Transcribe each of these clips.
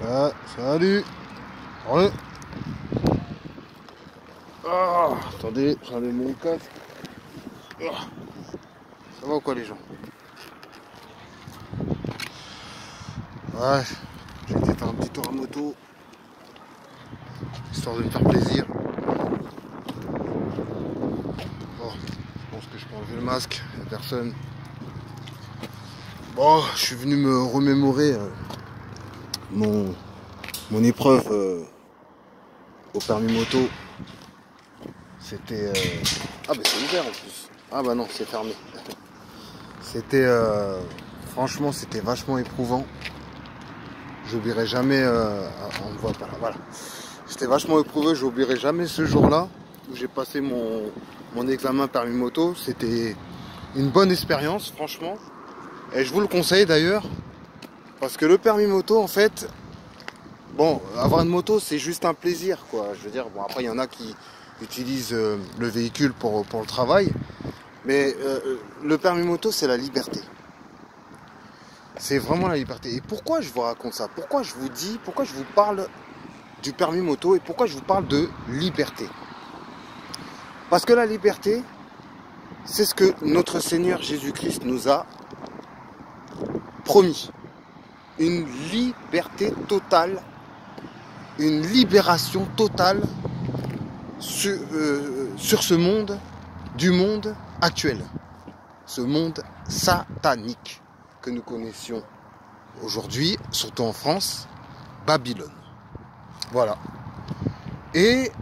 Ah, salut Salut Ah, Attendez, j'enlève mon casque. Ah. Ça va ou quoi les gens? Ouais, j'ai été faire un petit tour à moto. Histoire de me faire plaisir. Bon, je pense que je peux enlever le masque, personne. Bon, je suis venu me remémorer euh, mon, mon épreuve euh, au permis moto. C'était. euh, Ah, bah c'est ouvert en plus. Ah, bah non, c'est fermé. C'était. euh, Franchement, c'était vachement éprouvant. J'oublierai jamais. euh, ah, On me voit pas là, voilà. J'étais vachement éprouvé, j'oublierai jamais ce jour-là où j'ai passé mon, mon examen permis moto. C'était une bonne expérience, franchement. Et je vous le conseille d'ailleurs. Parce que le permis moto, en fait, bon, avoir une moto, c'est juste un plaisir, quoi. Je veux dire, bon, après, il y en a qui utilisent euh, le véhicule pour, pour le travail. Mais euh, le permis moto, c'est la liberté. C'est vraiment la liberté. Et pourquoi je vous raconte ça? Pourquoi je vous dis, pourquoi je vous parle du permis moto et pourquoi je vous parle de liberté? Parce que la liberté, c'est ce que notre Seigneur Jésus-Christ nous a promis. Une liberté totale, une libération totale sur, euh, sur ce monde, du monde actuel. Ce monde satanique que nous connaissions aujourd'hui, surtout en France, Babylone. Voilà. Et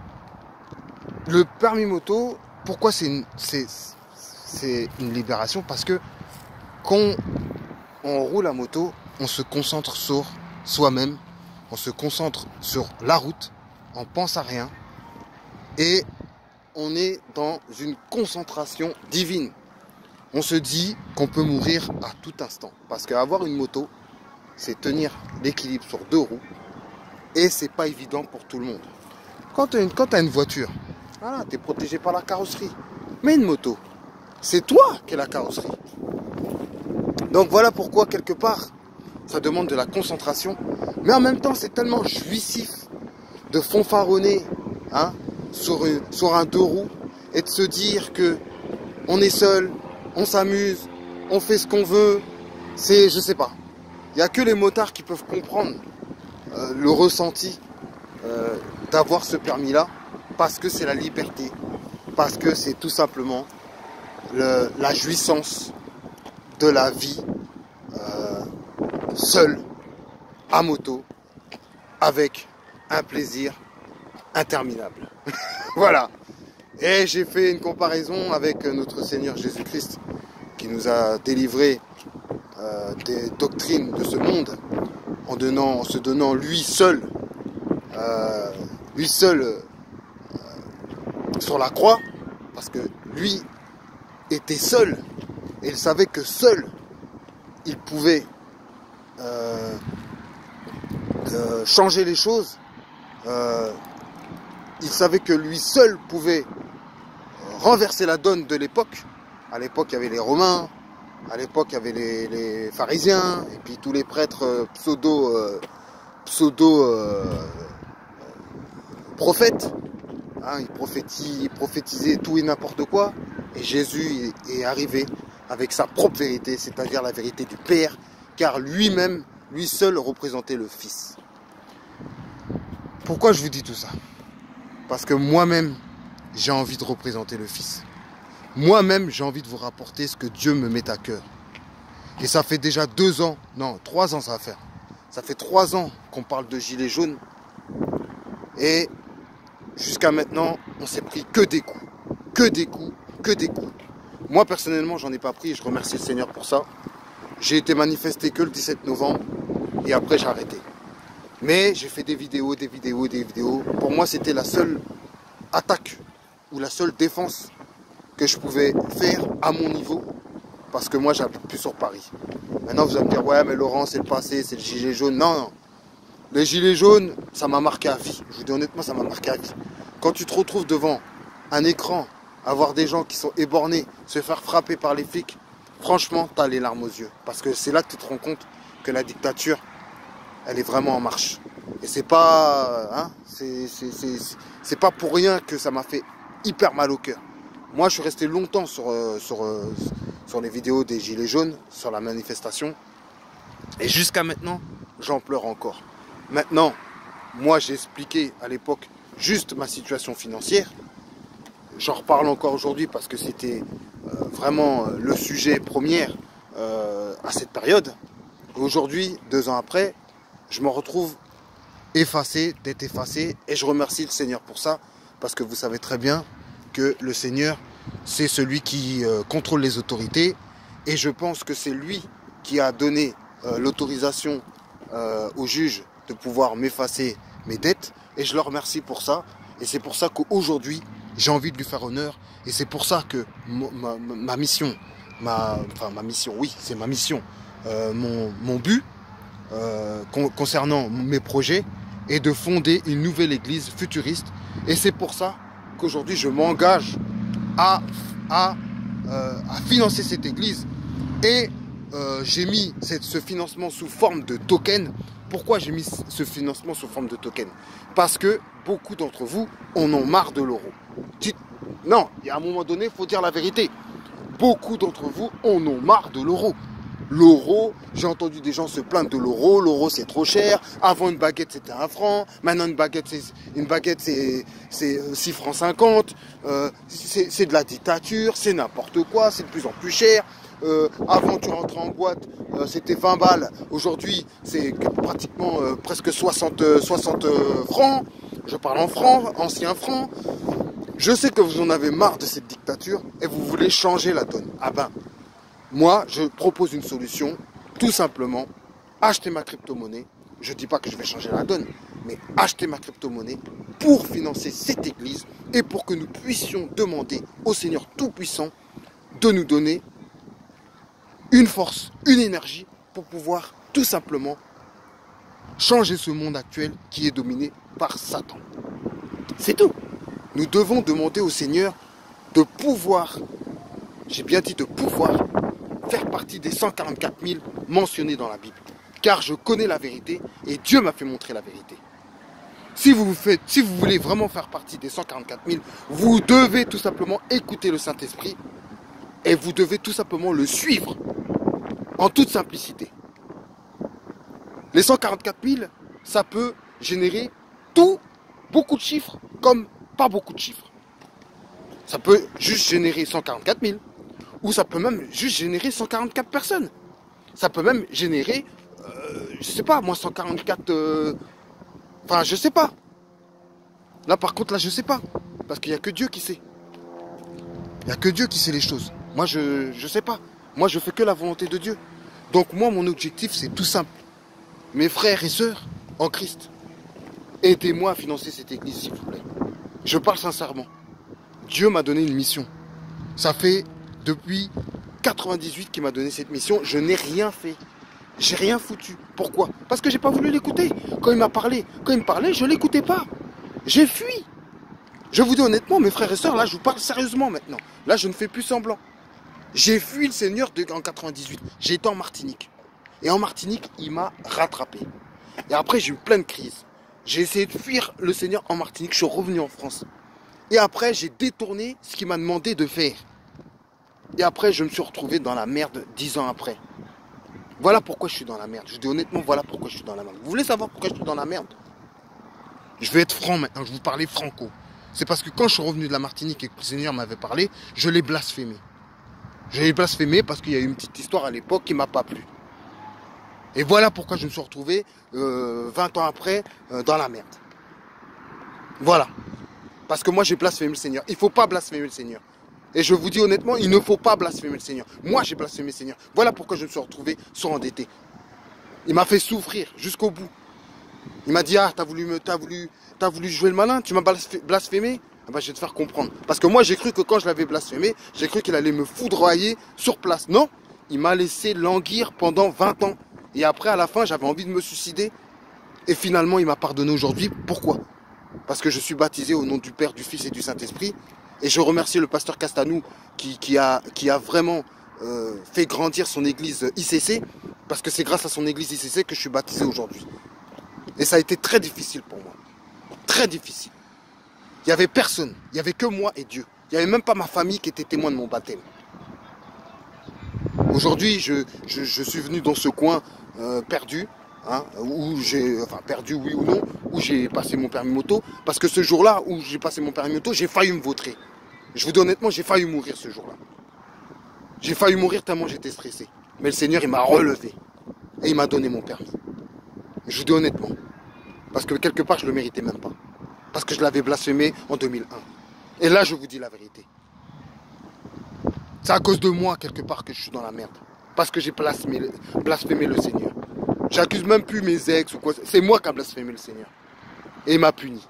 le permis moto, pourquoi c'est une, une libération? Parce que quand on roule à moto, on se concentre sur soi-même, on se concentre sur la route, on pense à rien et on est dans une concentration divine. On se dit qu'on peut mourir à tout instant. Parce qu'avoir une moto, c'est tenir l'équilibre sur deux roues et c'est pas évident pour tout le monde. Quand tu as une, voiture, tu es protégé par la carrosserie. Mais une moto, c'est toi qui es la carrosserie. Donc voilà pourquoi quelque part, ça demande de la concentration. Mais en même temps, c'est tellement jouissif de fanfaronner hein, sur, sur un deux roues et de se dire que on est seul, on s'amuse, on fait ce qu'on veut. C'est, je sais pas. Il n'y a que les motards qui peuvent comprendre euh, le ressenti euh, d'avoir ce permis-là parce que c'est la liberté, parce que c'est tout simplement le- la jouissance de la vie seul, à moto, avec un plaisir interminable. voilà. Et j'ai fait une comparaison avec notre Seigneur Jésus-Christ qui nous a délivré euh, des doctrines de ce monde en, se donnant lui seul, euh, lui seul euh, sur la croix, parce que lui était seul et il savait que seul il pouvait euh, euh, changer les choses. Euh, il savait que lui seul pouvait renverser la donne de l'époque. À l'époque, il y avait les Romains, à l'époque, il y avait les, pharisiens, et puis tous les prêtres pseudo, pseudo prophètes. Hein, ils, prophétis- ils prophétisaient tout et n'importe quoi. Et Jésus est arrivé avec sa propre vérité, c'est-à-dire la vérité du Père, car lui-même, lui seul représentait le Fils. Pourquoi je vous dis tout ça? Parce que moi-même, j'ai envie de représenter le Fils. Moi-même, j'ai envie de vous rapporter ce que Dieu me met à cœur. Et ça fait déjà deux ans, non, trois ans ça va faire. Ça fait trois ans qu'on parle de gilets jaunes. Et jusqu'à maintenant, on s'est pris que des coups. Que des coups, que des coups. Moi, personnellement, j'en ai pas pris et je remercie le Seigneur pour ça. J'ai été manifesté que le 17 novembre et après j'ai arrêté. Mais j'ai fait des vidéos, des vidéos, des vidéos. Pour moi, c'était la seule attaque ou la seule défense que je pouvais faire à mon niveau parce que moi, j'habite plus sur Paris. Maintenant, vous allez me dire, ouais, mais Laurent, c'est le passé, c'est le gilet jaune. Non, non. Les gilets jaunes, ça m'a marqué à vie. Je vous dis honnêtement, ça m'a marqué à vie. Quand tu te retrouves devant un écran, à voir des gens qui sont ébornés, se faire frapper par les flics, franchement, t'as les larmes aux yeux. Parce que c'est là que tu te rends compte que la dictature, elle est vraiment en marche. Et c'est pas, hein, c'est pas pour rien que ça m'a fait hyper mal au cœur. Moi, je suis resté longtemps sur, euh, euh, sur les vidéos des Gilets jaunes, sur la manifestation. Et jusqu'à maintenant, j'en pleure encore. Maintenant, moi, j'ai expliqué à l'époque juste ma situation financière. J'en reparle encore aujourd'hui parce que c'était euh, vraiment le sujet premier à cette période. Aujourd'hui, deux ans après, je me retrouve effacé, d'être effacé. Et je remercie le Seigneur pour ça, parce que vous savez très bien que le Seigneur, c'est celui qui euh, contrôle les autorités. Et je pense que c'est lui qui a donné euh, l'autorisation euh, aux juges de pouvoir m'effacer mes dettes. Et je le remercie pour ça. Et c'est pour ça qu'aujourd'hui, j'ai envie de lui faire honneur. Et c'est pour ça que ma, mission, ma, enfin ma mission, oui, c'est ma mission, mon, mon, but concernant mes projets, et de fonder une nouvelle église futuriste. Et c'est pour ça qu'aujourd'hui je m'engage à, à, euh, à, financer cette église. Et euh, j'ai mis ce financement sous forme de token. Pourquoi j'ai mis ce financement sous forme de token? Parce que beaucoup d'entre vous en ont marre de l'euro. Non, il y a un moment donné, il faut dire la vérité. Beaucoup d'entre vous en ont marre de l'euro l'euro. J'ai entendu des gens se plaindre de l'euro. L'euro c'est trop cher. Avant une baguette c'était un franc. Maintenant une baguette c'est une baguette c'est 6 francs 50. Euh, c'est de la dictature. C'est n'importe quoi. C'est de plus en plus cher. Euh, avant tu rentrais en boîte, euh, c'était 20 balles. Aujourd'hui, c'est pratiquement presque 60, 60 francs. Je parle en francs, ancien francs. Je sais que vous en avez marre de cette dictature et vous voulez changer la donne. Ah ben, moi, je propose une solution, tout simplement, acheter ma crypto-monnaie. Je ne dis pas que je vais changer la donne, mais acheter ma crypto-monnaie pour financer cette église et pour que nous puissions demander au Seigneur Tout-Puissant de nous donner une force, une énergie pour pouvoir tout simplement changer ce monde actuel qui est dominé par Satan. C'est tout. Nous devons demander au Seigneur de pouvoir, j'ai bien dit de pouvoir, faire partie des 144 000 mentionnés dans la Bible. Car je connais la vérité et Dieu m'a fait montrer la vérité. Si vous, faites, si vous voulez vraiment faire partie des 144 000, vous devez tout simplement écouter le Saint-Esprit et vous devez tout simplement le suivre en toute simplicité. Les 144 000, ça peut générer tout, beaucoup de chiffres, comme pas beaucoup de chiffres. Ça peut juste générer 144 000, ou ça peut même juste générer 144 personnes. Ça peut même générer, euh, je sais pas, moi 144... Euh, enfin, je sais pas. Là par contre, là je sais pas. Parce qu'il n'y a que Dieu qui sait. Il n'y a que Dieu qui sait les choses. Moi je ne sais pas. Moi je fais que la volonté de Dieu. Donc moi mon objectif c'est tout simple. Mes frères et sœurs en Christ, aidez-moi à financer cette église s'il vous plaît. Je parle sincèrement. Dieu m'a donné une mission. Ça fait depuis 98 qui m'a donné cette mission, je n'ai rien fait. J'ai rien foutu. Pourquoi? Parce que j'ai pas voulu l'écouter. Quand il m'a parlé, quand il me parlait, je l'écoutais pas. J'ai fui. Je vous dis honnêtement, mes frères et sœurs, là, je vous parle sérieusement maintenant. Là, je ne fais plus semblant. J'ai fui le Seigneur en 98. J'étais en Martinique. Et en Martinique, il m'a rattrapé. Et après, j'ai eu plein de crises. J'ai essayé de fuir le Seigneur en Martinique. Je suis revenu en France. Et après, j'ai détourné ce qu'il m'a demandé de faire. Et après, je me suis retrouvé dans la merde dix ans après. Voilà pourquoi je suis dans la merde. Je dis honnêtement, voilà pourquoi je suis dans la merde. Vous voulez savoir pourquoi je suis dans la merde? Je vais être franc maintenant, je vous parler franco. C'est parce que quand je suis revenu de la Martinique et que le Seigneur m'avait parlé, je l'ai blasphémé. Je l'ai blasphémé parce qu'il y a eu une petite histoire à l'époque qui m'a pas plu. Et voilà pourquoi je me suis retrouvé 20 euh, ans après euh, dans la merde. Voilà. Parce que moi j'ai blasphémé le Seigneur. Il faut pas blasphémer le Seigneur. Et je vous dis honnêtement, il ne faut pas blasphémer le Seigneur. Moi, j'ai blasphémé le Seigneur. Voilà pourquoi je me suis retrouvé surendetté. Il m'a fait souffrir jusqu'au bout. Il m'a dit, ah, t'as voulu, voulu, voulu jouer le malin, tu m'as blasphémé bah, Je vais te faire comprendre. Parce que moi, j'ai cru que quand je l'avais blasphémé, j'ai cru qu'il allait me foudroyer sur place. Non, il m'a laissé languir pendant 20 ans. Et après, à la fin, j'avais envie de me suicider. Et finalement, il m'a pardonné aujourd'hui. Pourquoi? Parce que je suis baptisé au nom du Père, du Fils et du Saint-Esprit. Et je remercie le pasteur Castanou qui, a, qui a vraiment euh, fait grandir son église ICC, parce que c'est grâce à son église ICC que je suis baptisé aujourd'hui. Et ça a été très difficile pour moi. Très difficile. Il n'y avait personne. Il n'y avait que moi et Dieu. Il n'y avait même pas ma famille qui était témoin de mon baptême. Aujourd'hui, je, suis venu dans ce coin euh, perdu, hein, où j'ai, perdu oui ou non, où j'ai passé mon permis moto, parce que ce jour-là où j'ai passé mon permis moto, j'ai failli me vautrer. Je vous dis honnêtement, j'ai failli mourir ce jour-là. J'ai failli mourir tellement j'étais stressé. Mais le Seigneur, il m'a relevé. Et il m'a donné mon permis. Je vous dis honnêtement. Parce que quelque part, je ne le méritais même pas. Parce que je l'avais blasphémé en 2001. Et là, je vous dis la vérité. C'est à cause de moi, quelque part, que je suis dans la merde. Parce que j'ai blasphémé, le Seigneur. J'accuse même plus mes ex ou quoi. C'est moi qui ai blasphémé le Seigneur. Et il m'a puni.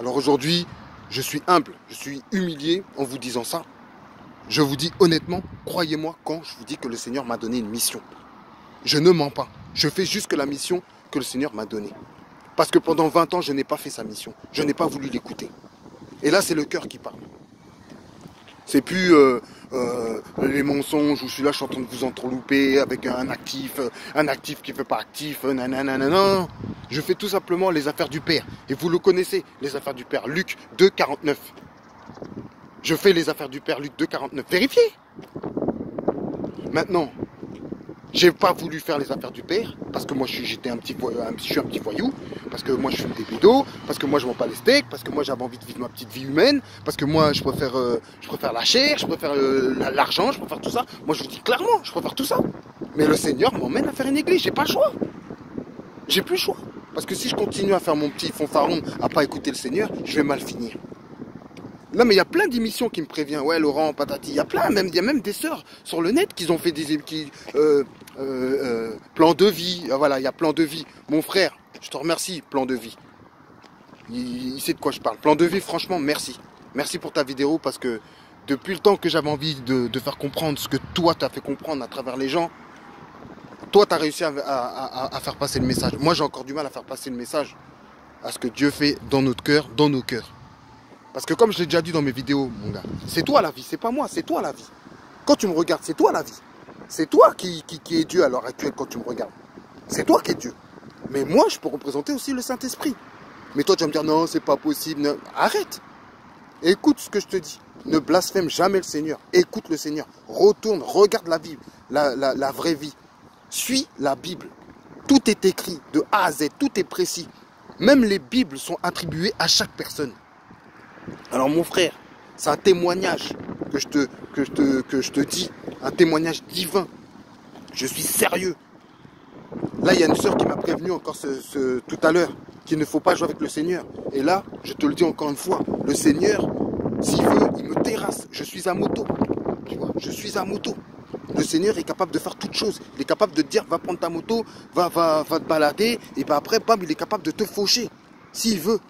Alors aujourd'hui, je suis humble, je suis humilié en vous disant ça. Je vous dis honnêtement, croyez-moi quand je vous dis que le Seigneur m'a donné une mission. Je ne mens pas. Je fais juste la mission que le Seigneur m'a donnée. Parce que pendant 20 ans, je n'ai pas fait sa mission. Je n'ai pas voulu l'écouter. Et là, c'est le cœur qui parle. C'est plus euh, euh, les mensonges où je suis là, je suis en train de vous entourlouper avec un actif, un actif qui ne fait pas actif, nanana. Je fais tout simplement les affaires du Père. Et vous le connaissez, les affaires du Père. Luc 2, 49. Je fais les affaires du Père Luc 2, 49. Vérifiez. Maintenant, j'ai pas voulu faire les affaires du père parce que moi j'étais un petit je suis un petit voyou, parce que moi je suis des pédos, parce que moi je vends pas les steaks, parce que moi j'avais envie de vivre ma petite vie humaine, parce que moi je préfère euh, la chair, je préfère euh, l'argent, je préfère tout ça. Moi je vous dis clairement, je préfère tout ça. Mais le Seigneur m'emmène à faire une église, j'ai pas le choix. J'ai plus le choix. Parce que si je continue à faire mon petit fanfaron, à pas écouter le Seigneur, je vais mal finir. Non, mais il y a plein d'émissions qui me préviennent. Ouais, Laurent, patati. Il y a plein, même, il y a même des sœurs sur le net qui ont fait des qui, euh, euh, euh, plan de vie. Ah, voilà, il y a plan de vie. Mon frère, je te remercie, plan de vie. Il, sait de quoi je parle. Plan de vie, franchement, merci. Merci pour ta vidéo parce que depuis le temps que j'avais envie de, faire comprendre ce que toi t'as fait comprendre à travers les gens, toi tu as réussi à, faire passer le message. Moi j'ai encore du mal à faire passer le message à ce que Dieu fait dans notre cœur, dans nos cœurs. Parce que comme je l'ai déjà dit dans mes vidéos, mon gars, c'est toi la vie, c'est pas moi, c'est toi la vie. Quand tu me regardes, c'est toi la vie. C'est toi qui, qui, Dieu à l'heure actuelle quand tu me regardes. C'est toi qui es Dieu. Mais moi, je peux représenter aussi le Saint-Esprit. Mais toi, tu vas me dire, non, c'est pas possible. Arrête. Écoute ce que je te dis. Ne blasphème jamais le Seigneur. Écoute le Seigneur. Retourne, regarde la Bible, la, la vraie vie. Suis la Bible. Tout est écrit de A à Z, tout est précis. Même les Bibles sont attribuées à chaque personne. Alors mon frère, c'est un témoignage que je, te, dis, un témoignage divin. Je suis sérieux. Là, il y a une soeur qui m'a prévenu encore ce, tout à l'heure qu'il ne faut pas jouer avec le Seigneur. Et là, je te le dis encore une fois, le Seigneur, s'il veut, il me terrasse. Je suis à moto. Tu vois, je suis à moto. Le Seigneur est capable de faire toutes choses. Il est capable de dire, va prendre ta moto, va, va, va te balader, et ben après, bam, il est capable de te faucher. S'il veut.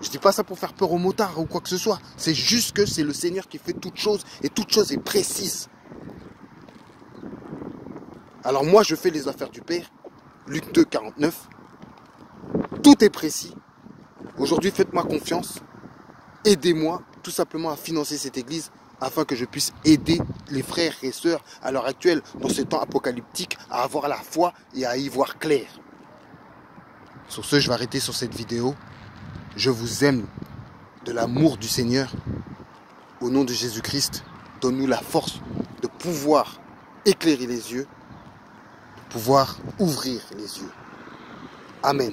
Je dis pas ça pour faire peur aux motards ou quoi que ce soit. C'est juste que c'est le Seigneur qui fait toutes choses et toute chose est précise. Alors moi, je fais les affaires du Père. Luc 2, 49. Tout est précis. Aujourd'hui, faites-moi confiance. Aidez-moi tout simplement à financer cette église afin que je puisse aider les frères et sœurs à l'heure actuelle, dans ce temps apocalyptique, à avoir la foi et à y voir clair. Sur ce, je vais arrêter sur cette vidéo. Je vous aime de l'amour du Seigneur. Au nom de Jésus-Christ, donne-nous la force de pouvoir éclairer les yeux, de pouvoir ouvrir les yeux. Amen.